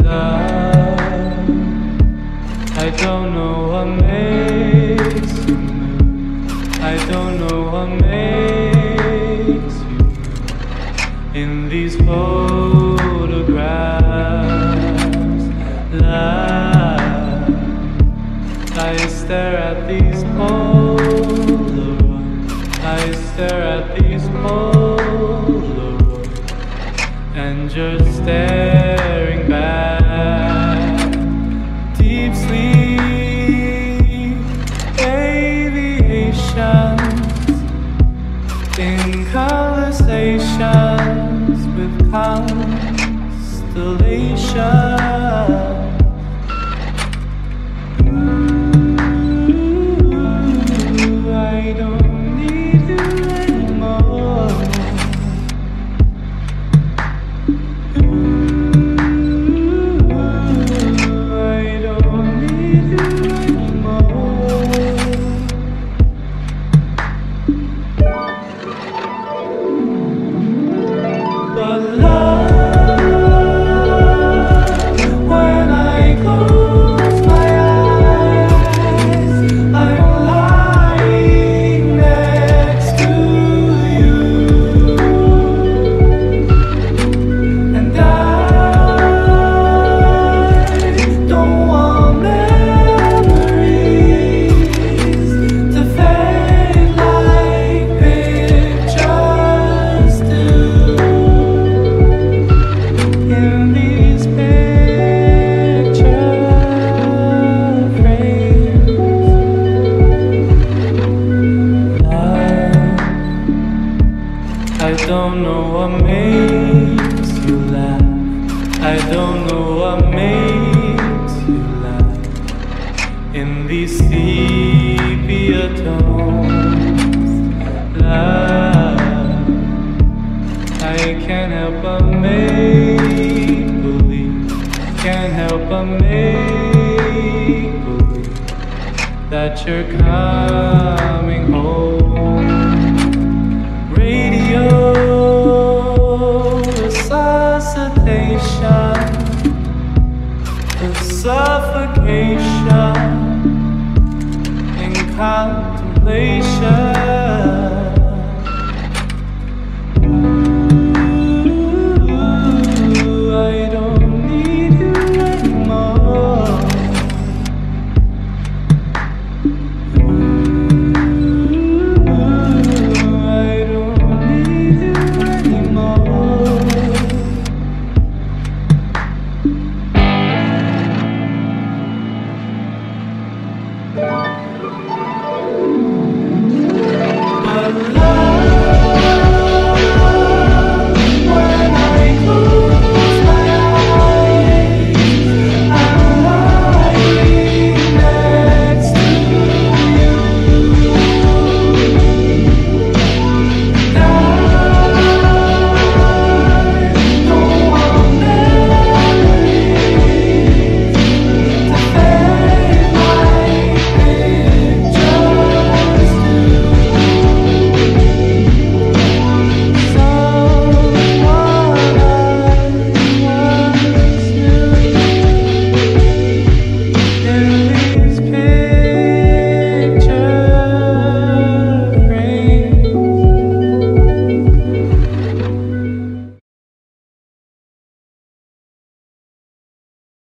love. I don't know what makes you move. I don't know what makes you move. In these photographs, love. I stare at these Polaroids. I stare at these Polaroids and just staring constellations. Don't know what makes you laugh. In these sepia tones, love. I can't help but make believe, can't help but make believe that you're coming suffocation in contemplation. Ooh, I don't need you anymore. Ooh, I don't need you anymore.